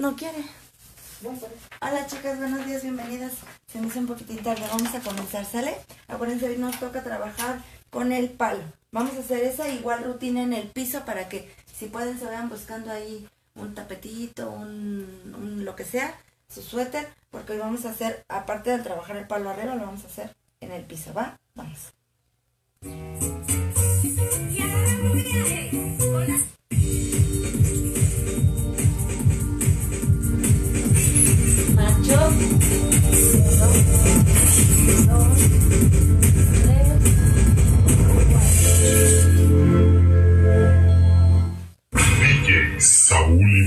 No quiere. Hola chicas, buenos días, bienvenidas. Se me hizo un poquitín tarde, vamos a comenzar, ¿sale? Acuérdense, hoy nos toca trabajar con el palo. Vamos a hacer esa igual rutina en el piso para que si pueden se vayan buscando ahí un tapetito, un, lo que sea, su suéter, porque hoy vamos a hacer, aparte de trabajar el palo arriba, lo vamos a hacer en el piso, ¿va? Vamos. Saúl y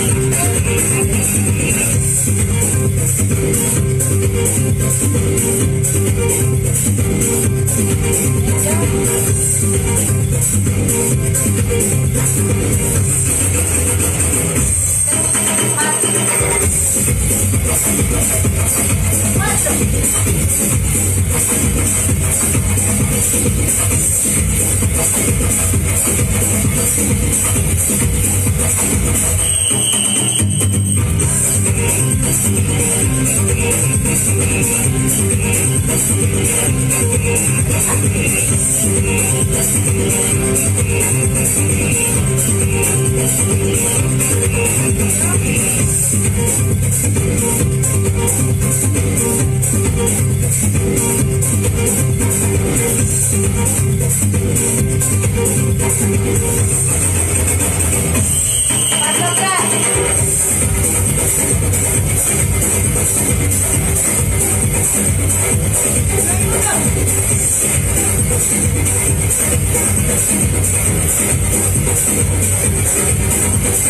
tres. DJ Saúl Iván.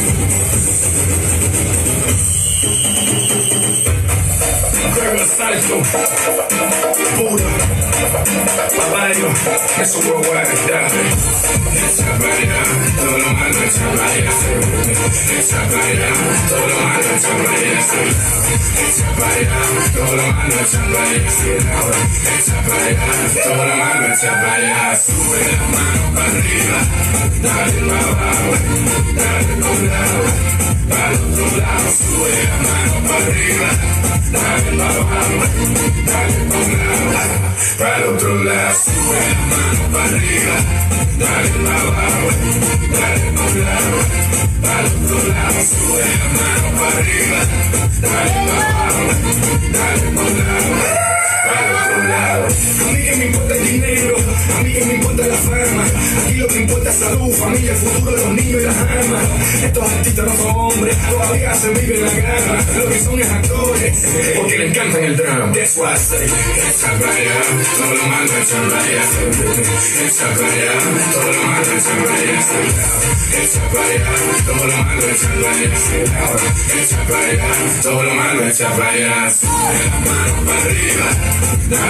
Thank you. Buddha, Babayo, es un worldwide diamond. Esa vaina, todo lo malo, esa vaina, esa vaina, todo lo malo, esa vaina, esa vaina, todo lo malo, esa vaina, esa vaina, todo lo malo, esa vaina, sube la mano para arriba, dale para abajo, dale para un lado, para el otro lado, sube la mano para arriba, dale para abajo, dale para un lado, para el otro lado, sube la mano para arriba, dale para abajo, dale para arriba, A mí que me importa el dinero, a mí que me importa la fama, aquí lo que importa es salud, familia, el futuro de los niños y las almas. Estos artistas no son hombres, todavía se viven la grama, lo que son es actores, porque le encantan el drama. That's why I esa playa, todo lo malo esa playa, esa playa, todo lo malo esa playa, esa playa, todo lo malo esa playa, esa playa, todo lo malo esa playa, la mano para arriba,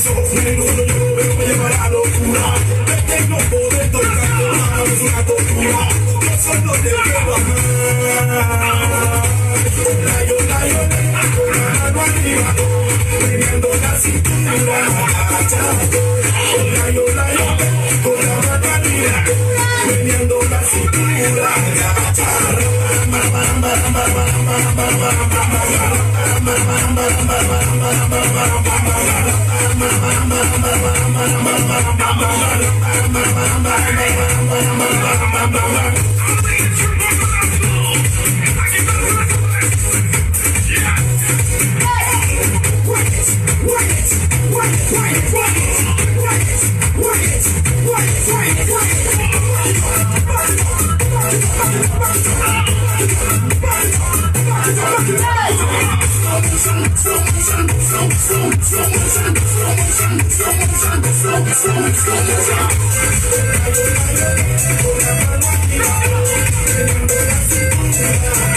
tus ojos negros cuando yo me lleva a locura. Rayo, rayo, con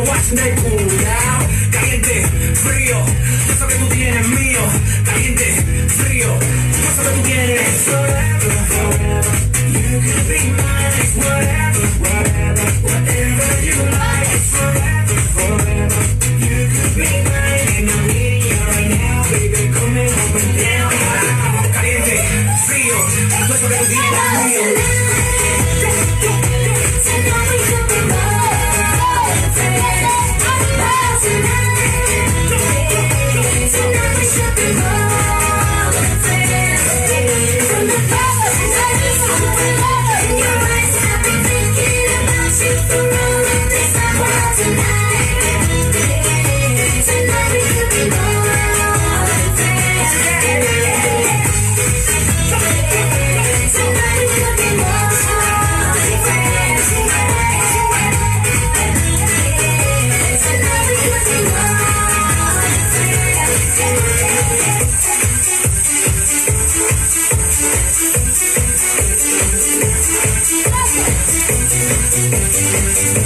watching they cool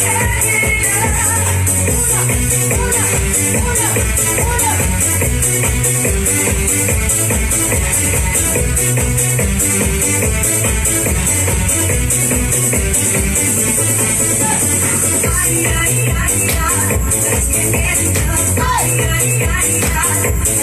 Yeah. Ay, ay, ay, ay,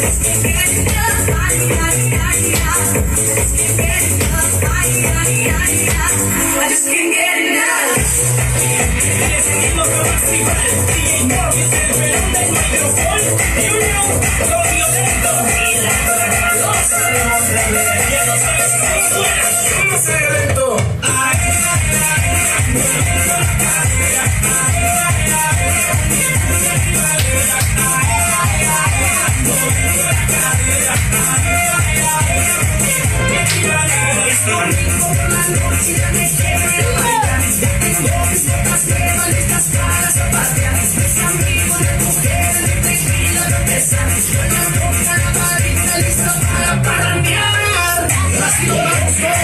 Thank you.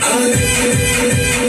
Ahora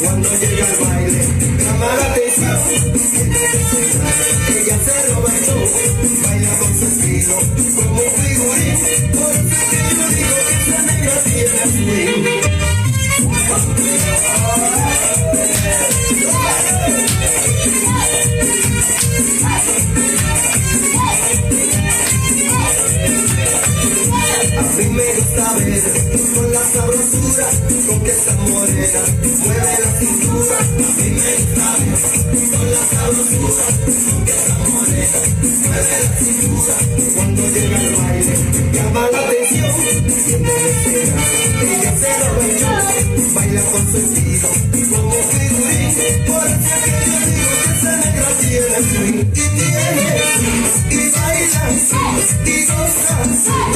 cuando llega al baile, atención, ella se lo bailó, baila con su estilo, como morena mueve la cintura. A mí me gusta ver con la sabrosura que esa morena mueve la cintura. Cuando llega el baile llama la atención, siempre espera. Ella se lo baila con su estilo como figurín. Por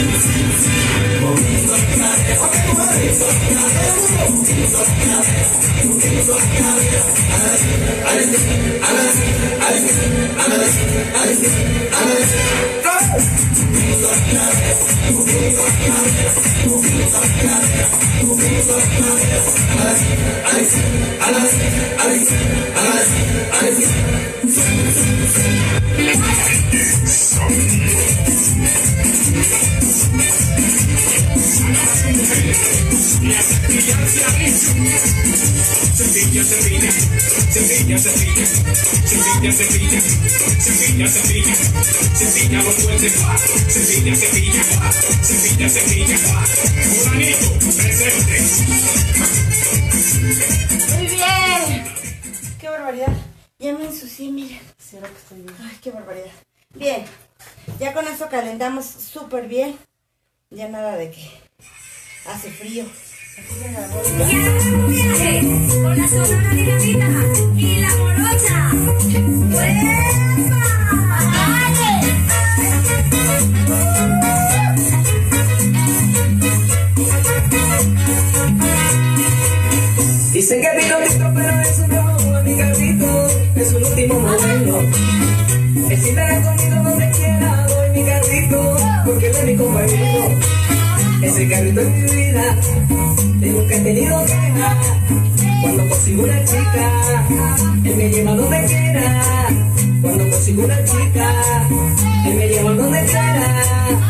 Alex, Alex, Sevilla, Sevilla. Muy bien. Qué barbaridad. Ya me. Ay, qué barbaridad. Bien. Ya con esto calentamos súper bien. Ya nada de que hace frío. Con la sonora dinamita y la morocha. Dicen que vino pero es un nuevo mi carrito, es un último modelo. El si me la comido donde quiera, voy mi carrito, porque él es mi compañero. Ese carrito es mi vida, de nunca he tenido queja. Cuando consigo una chica, él me lleva donde quiera. Cuando consigo una chica, él me lleva donde quiera.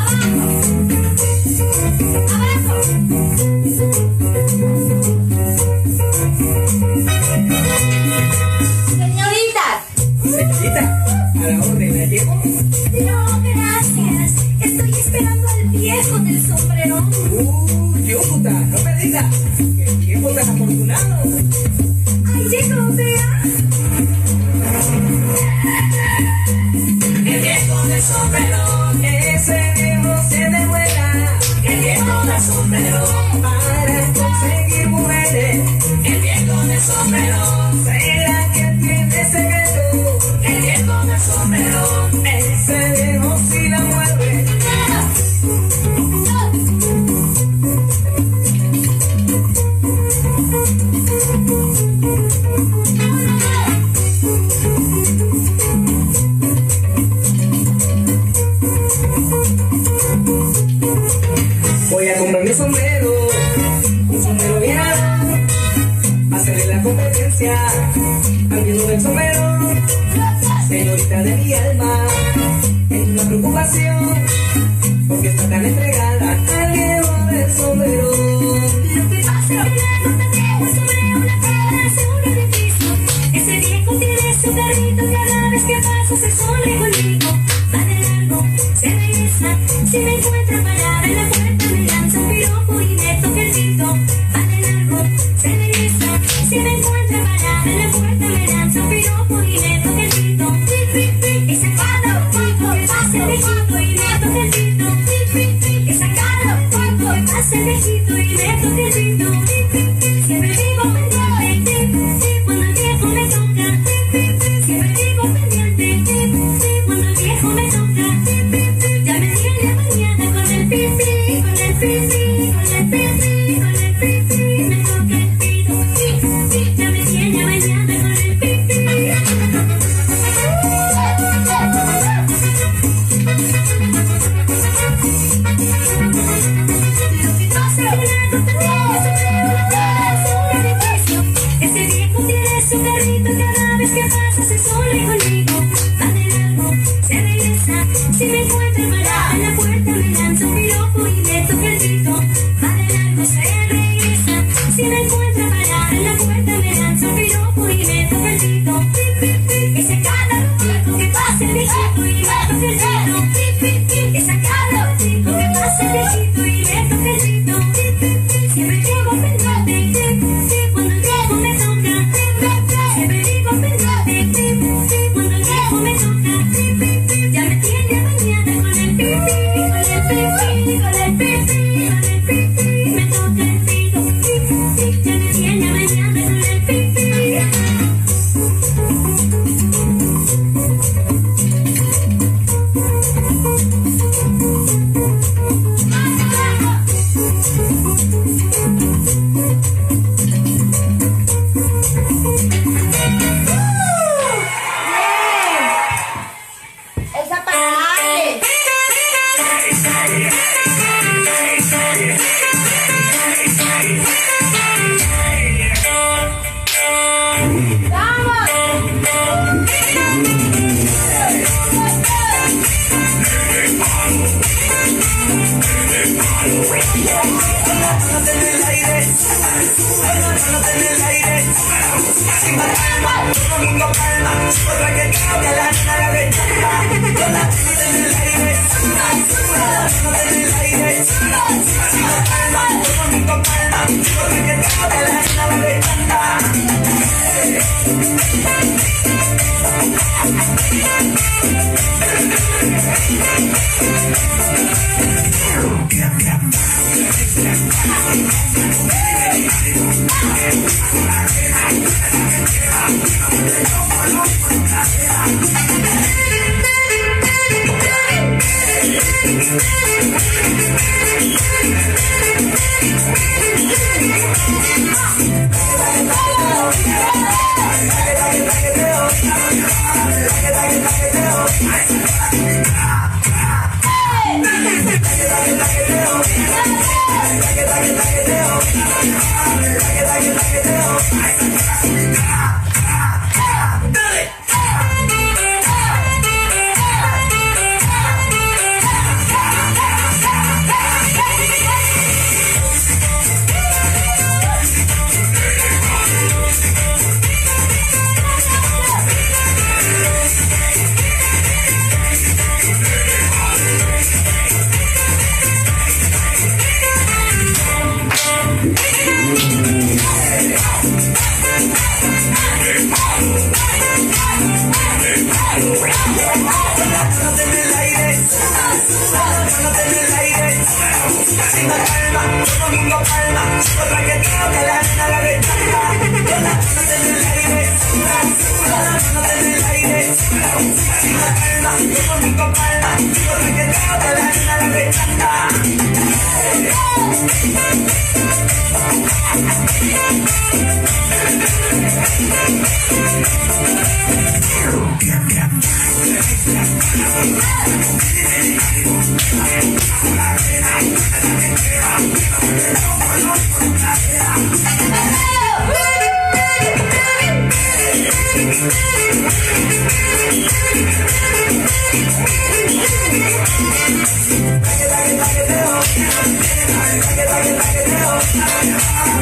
Hay que.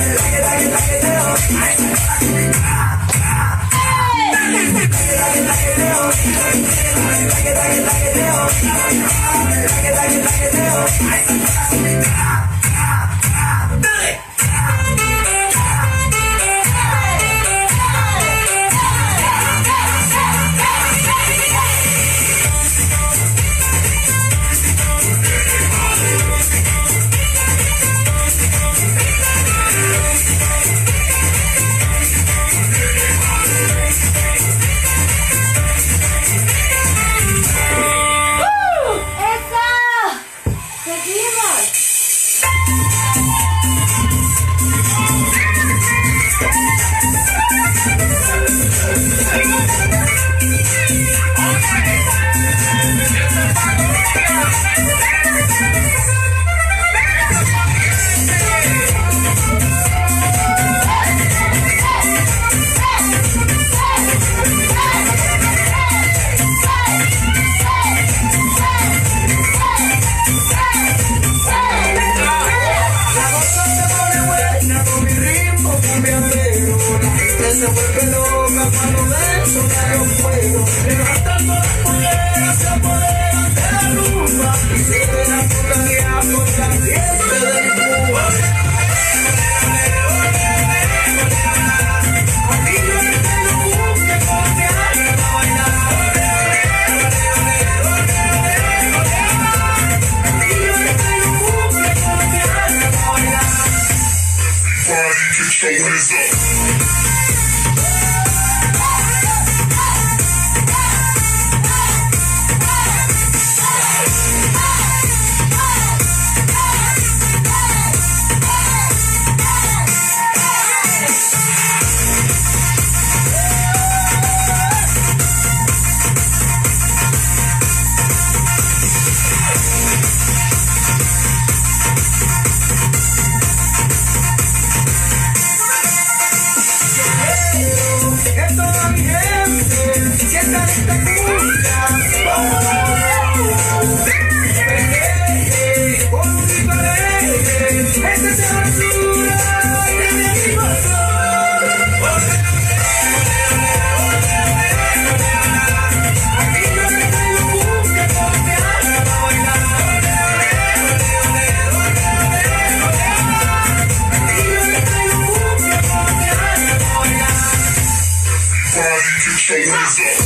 Figure this.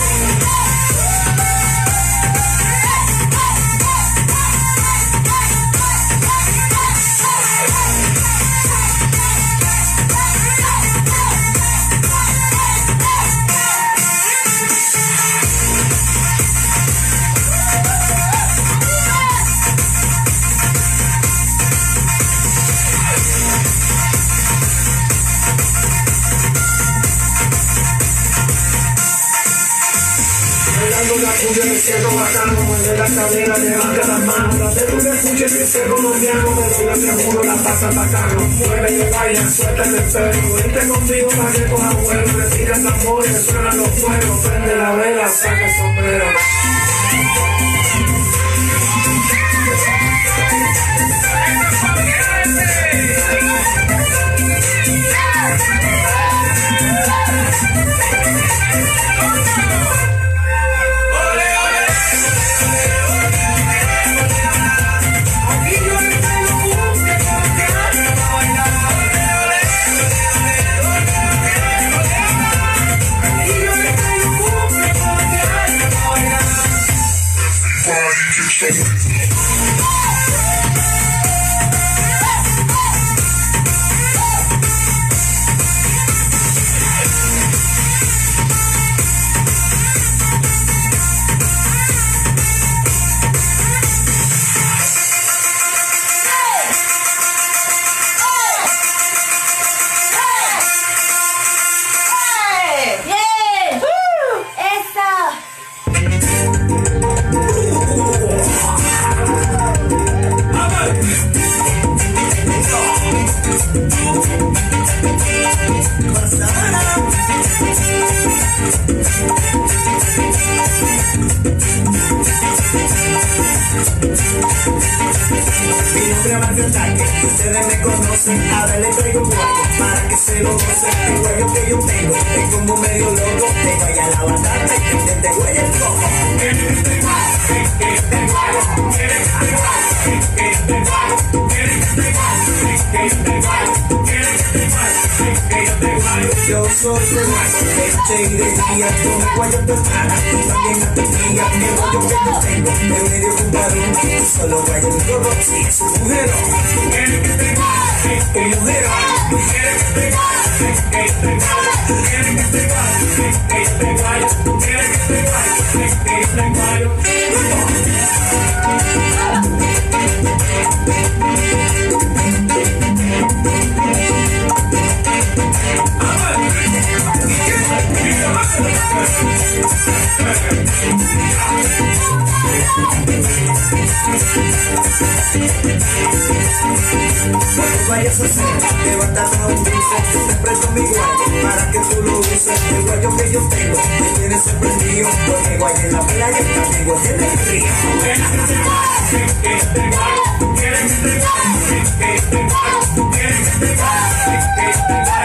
cadera, levanta las manos, date un escuche que ser colombiano, pero yo te juro la pasa bacano, mueve y baila, suelta el espejo, vente conmigo para que coja vuelo, retira tambores, suena los fuegos, prende la vela, saca el sombrero.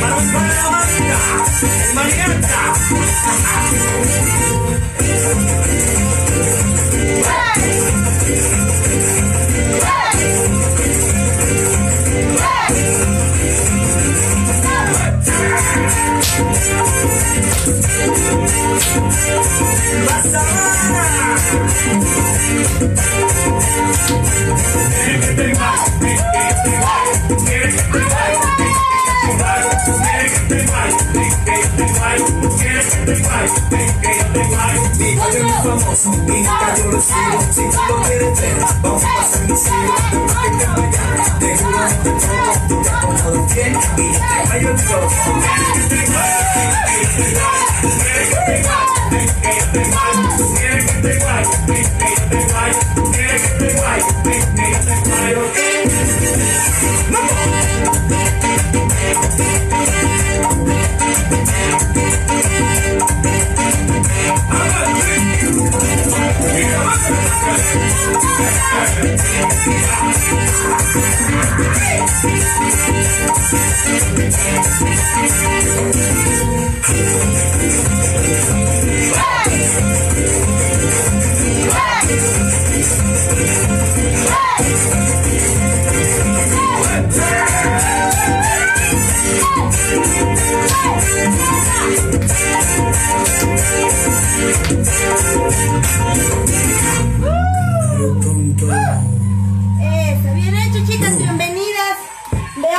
el rock. Vamos para la banda, el Marianta. Famoso, mi yo lo sigo. Si tú lo quieres ver, vamos a pasar mi cielo. Que te vaya, te juro no te toco. Te acomodo bien y te bailo el rock.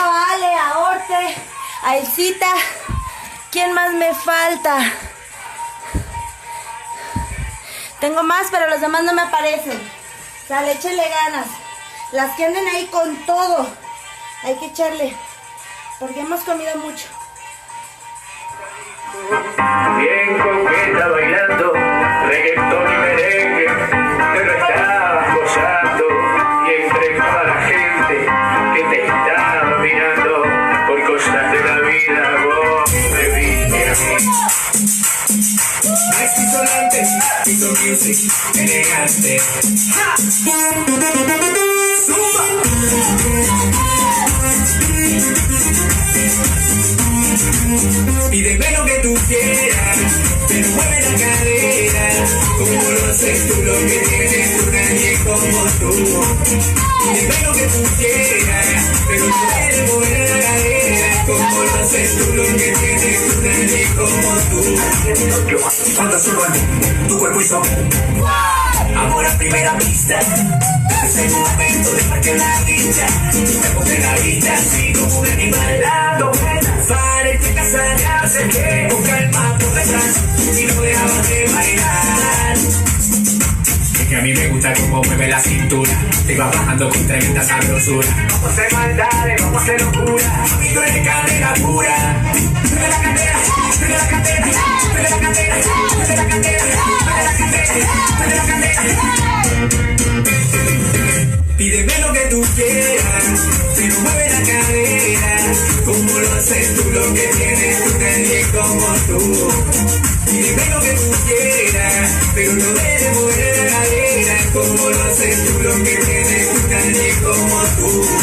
A Ale, a Orte, a Elcita. ¿Quién más me falta? Tengo más, pero los demás no me aparecen. Sale, échale ganas. Las que anden ahí con todo. Hay que echarle. Porque hemos comido mucho. Bien piso music, elegante. ¡Ja! Zumba. Pídeme lo que tú quieras, pero mueve la cadera, como lo haces tú, lo que tienes tú, nadie como tú. Pídeme lo que tú quieras, pero no haces tú, lo que como tú. Tu cuerpo hizo Amor a primera vista Es momento de la dicha pone la vista así como un animal dando Parece casarse que con calma por detrás Y no dejabas de bailar que a mí me gusta cómo mueve la cintura. Te va bajando con tremenda sabrosura. Vamos a hacer maldades, vamos a hacer locura. Mami, tú eres cadera pura. Mueve la cadera, mueve la cadera Mueve la cadera, mueve la cadera Mueve la cadera, mueve la cadera Pídeme lo que tú quieras Pero mueve la cadera Como lo haces tú, lo que tienes tú Nadie como tú. Pídeme lo que tú quieras Pero no debes mover Como lo haces tú, lo que tienes tú Nadie como tú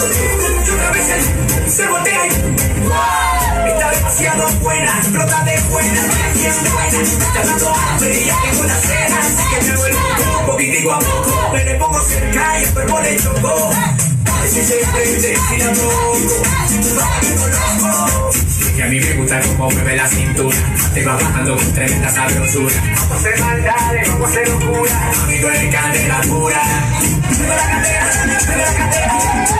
Y otra vez se voltea vez más demasiado buena, explota de buena, bien buena, está dando hambre y tengo la cena, así que me vuelvo loco, poquitico a poco, me le pongo cerca y el cuerpo le chocó. Si se prende, tira loco, vámonos loco. Que a mí me gusta cómo mueve la cintura Te va bajando con tremenda sabrosura Vamos a hacer maldades, vamos a hacer locura. Amigo de candela pura Mueve la cadera, mueve la cadera,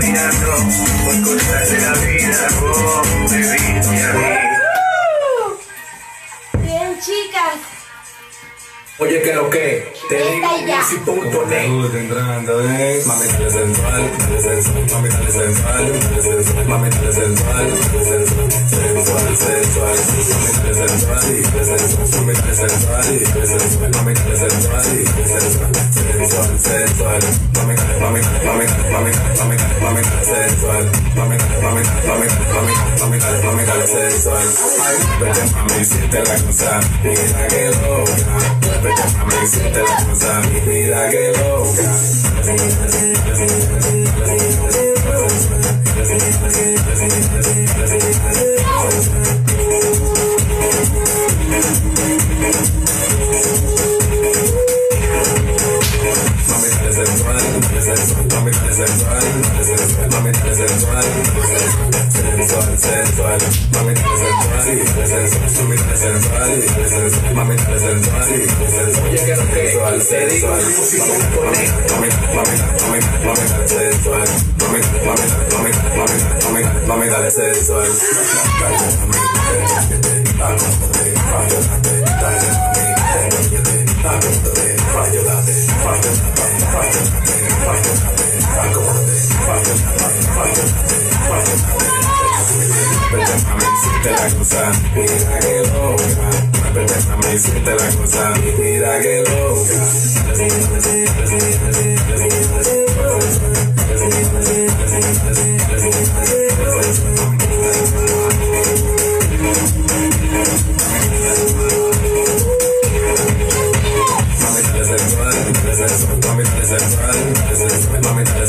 mirando, por cosas de la vida, vos. Oye, que lo que te digo, music.net entrando, eh. Mami, dale sensual, dale sensual, mami, dale sensual, dale sensual, mami, dale sensual, dale sensual, sensual, sensual, mami, dale sensual, y dale sensual, mami, dale sensual, y dale sensual, mami, dale sensual, y dale sensual, sensual, sensual, mami, dale, mami, dale, mami, dale, mami, dale, mami, dale, mami, dale sensual, mami, dale, mami, dale, mami, dale, mami, dale, mami, dale, mami, dale sensual. Ay, vete, mami, siente la cosa, mira que loca, vete, mami, siente la cosa, mira que loca. Mami, dale sensual, dale sensual, mami, dale sensual, dale sensual, mami, dale sensual, sensual, sensual, mami, dale sensual, mami, dale sensual, mami, dale sensual, y dale sensual, Oye, que te digo, sensual, music.net mami, mami, mami, mami, dale sensual, mami, mami, mami, mami, mami, mami, dale sensual, dale, mami, mira que loca. La cosa, mira que Mami, dale sensual, mami, dale sensual,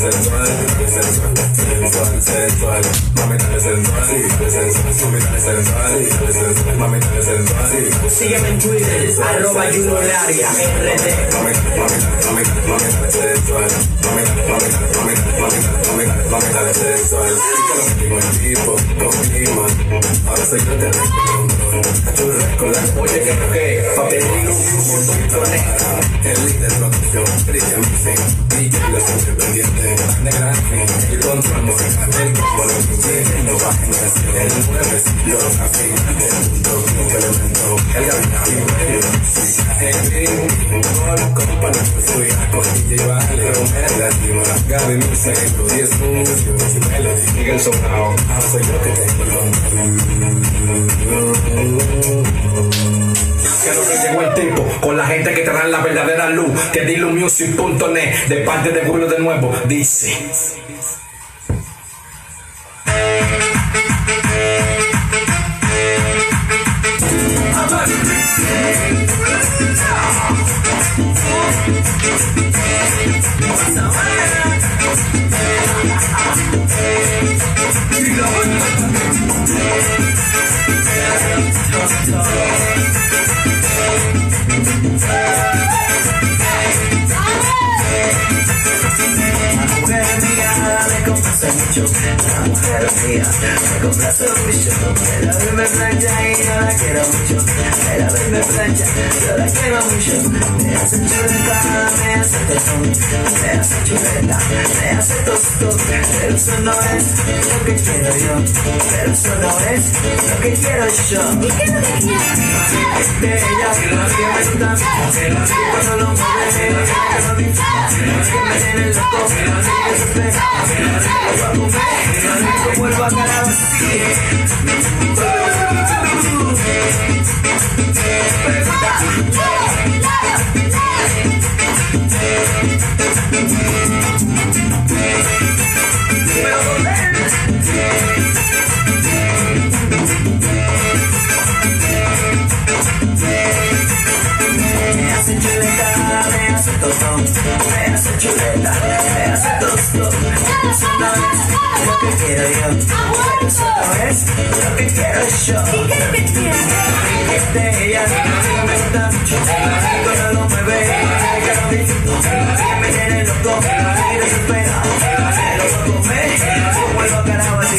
mami, dale sensual, sensual, mami, dale sensual, dale sensual, mami, dale sensual, dale sensual, mami, dale sensual, Sígueme en Twitter, arroba Junolaria, RD. Mami, mami, mami, mami, dale sensual, mami, mami, mami, mami, mami, mami, dale sensual. Digo el tipo, con clima, ahora soy yo te Churras con la Oye, que lo que papelillo, music.net el líder producción, brilla mi fe, y lo siempre pendiente, de control musical, el como lo que no va en canción, el nueve siglo, así, el mundo, un elemento, el a y vale, la Gaby Muse, Pro 10 Music, y Melody, Miguel Sonao, soy yo que tengo el Que que el con la gente que la verdadera luz. Que de parte de Julio de nuevo dice. Hey! Mujer mía, con ese mucho, la mujer mía me complace mucho. Me la ve me plancha y no la quiero mucho. Me la ve me plancha, yo la quiero mucho. Me hace chuleta, me hace tostón, me hace chuleta, me hace tostón. Pero eso no es lo que quiero yo, pero eso no es lo que quiero yo. ¿Y qué es lo que quieres? De ella, que me gusta, cuando lo mueve, que lo disfruta, que me tiene loco, que me desespera, lo va a comer, como el bacalao así. Me lo que quiero yo, no es quiero yo. ¿Y qué que quieres? Este ella me gusta mucho, cuando lo mueve, que me tiene loco, desesperado, me lo como el así.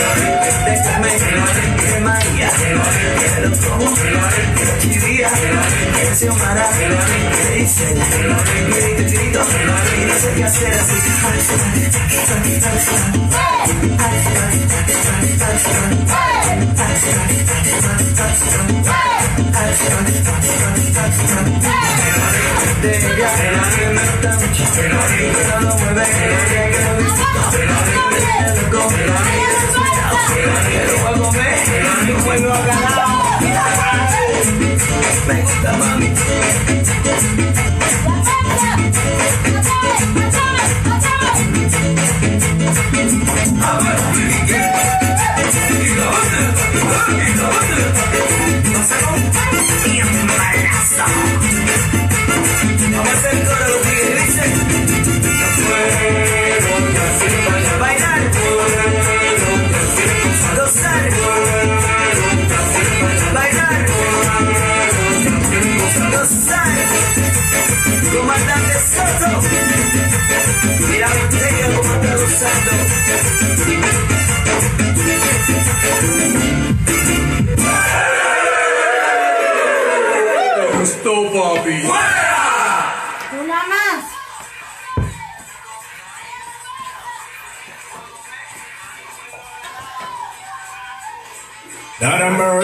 algo y un malazo. Bonito los cueros que dicen. Me gusta mami. Vamos a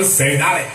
Dale mercy, dale.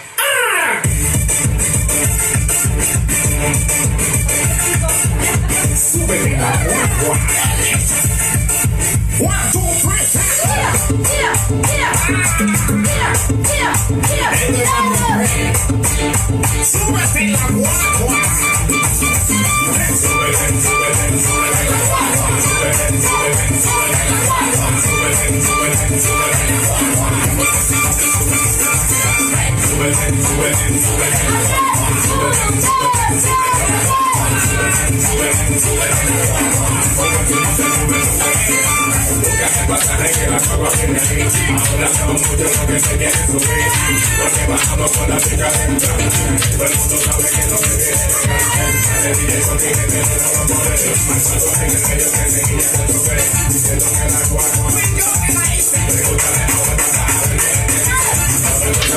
Pasar es que la guagua viene aquí. Ahora son muchos los que se quieren subir. Porque bajamos con la chica de entrada. Todo el mundo sabe que no se de acá. Sale DJ con DJ, me lo vamos a poner. Más pasos en el medio que se guía del chofer. Diciendo que la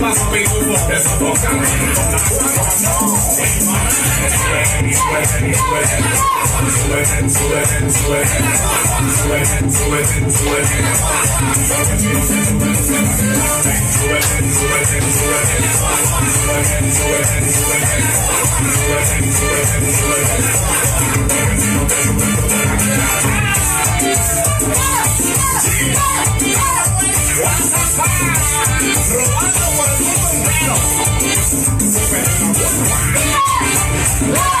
paso peludo, gusta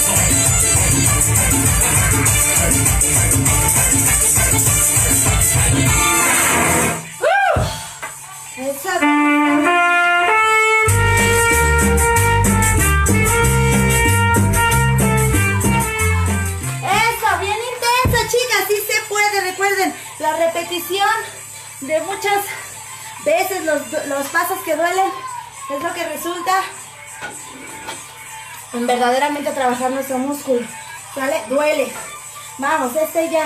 en verdaderamente trabajar nuestro músculo. ¿Sale? Duele. Vamos, este ya.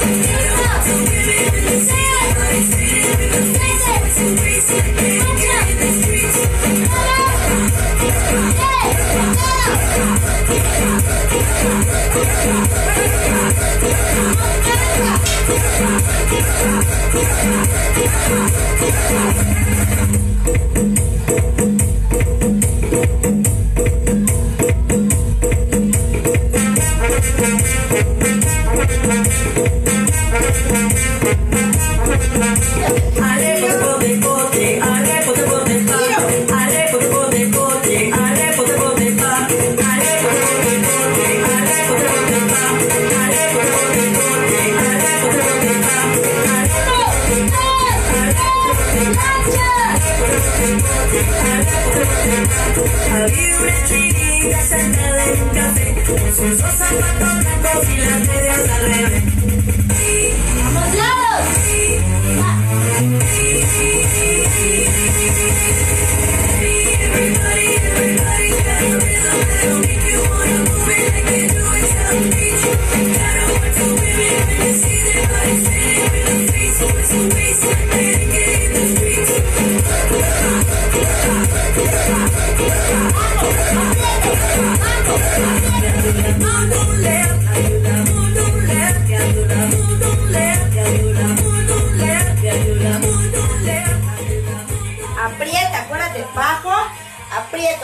Thank you.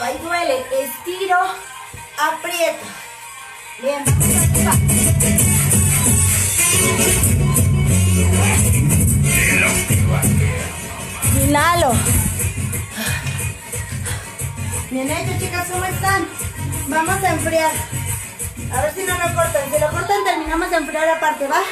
ahí duele, estiro, aprieto. Bien, vamos a Inhalo. Bien hecho, chicas, ¿cómo están? Vamos a enfriar. A ver si no lo cortan. Si lo cortan, terminamos de enfriar aparte, ¿va?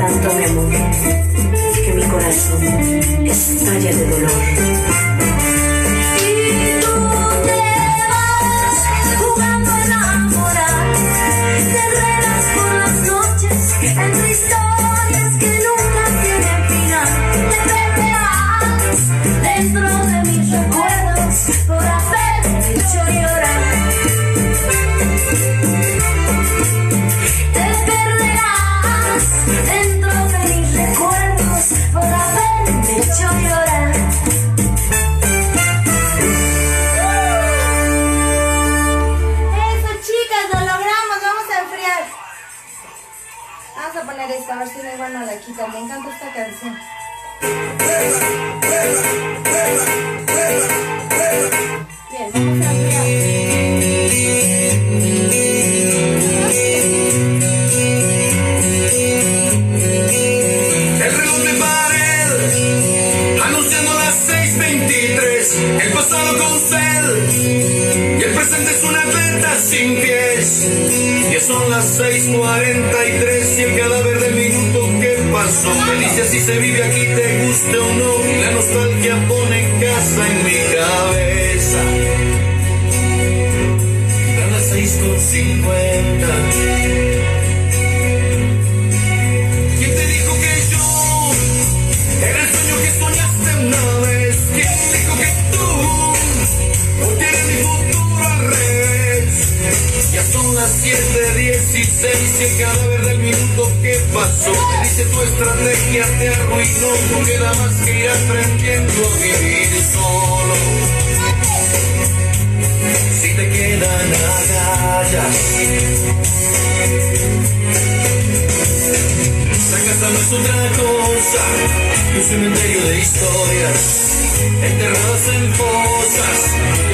Tanto mi amor que mi corazón estalla de dolor. Poner esta, a ver si no igual no la quita. Me encanta esta canción. Bien, vamos a enfriar. El reloj de pared, anunciando las 6.23, el pasado con sed, y el presente es una atleta sin pies. Ya son las 6.43 si se vive aquí, te guste o no, la nostalgia pone casa en mi cabeza. A las 6.50. ¿Quién te dijo que yo era el sueño que soñaste una vez? ¿Quién dijo que tú no tienes mi futuro al revés? Ya son las 7.16 y el cadáver del minuto que pasó. Dice tu estrategia te arruinó, no queda más que ir aprendiendo a vivir solo. Si te quedan agallas la casa no es otra cosa que un cementerio de historias enterradas en fosas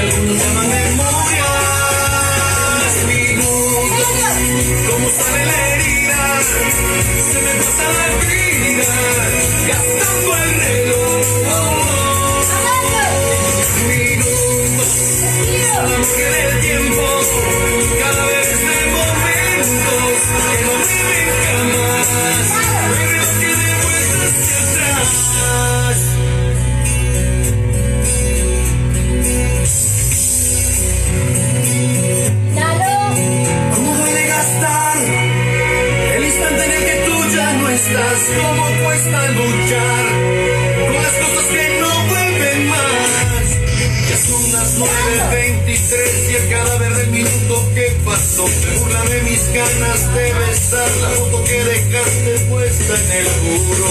¿Cómo cuesta luchar con las cosas que no vuelven más? Ya son las 9.23 y el cadáver del minuto que pasó Se burlan de mis ganas de besar la foto que dejaste puesta en el muro.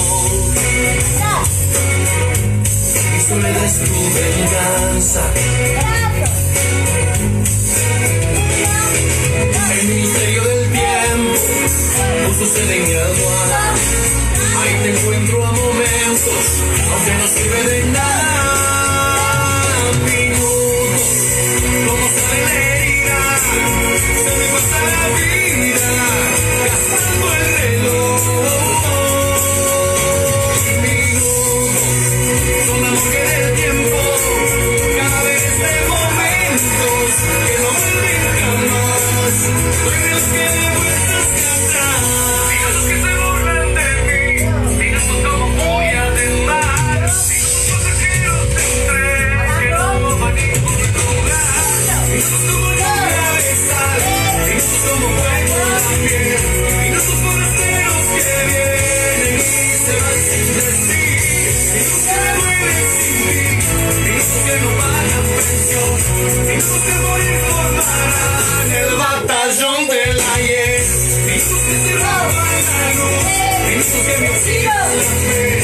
Mi soledad es tu venganza no sucede en almohada Ahí te encuentro a momentos, aunque no sirve de nada. Que me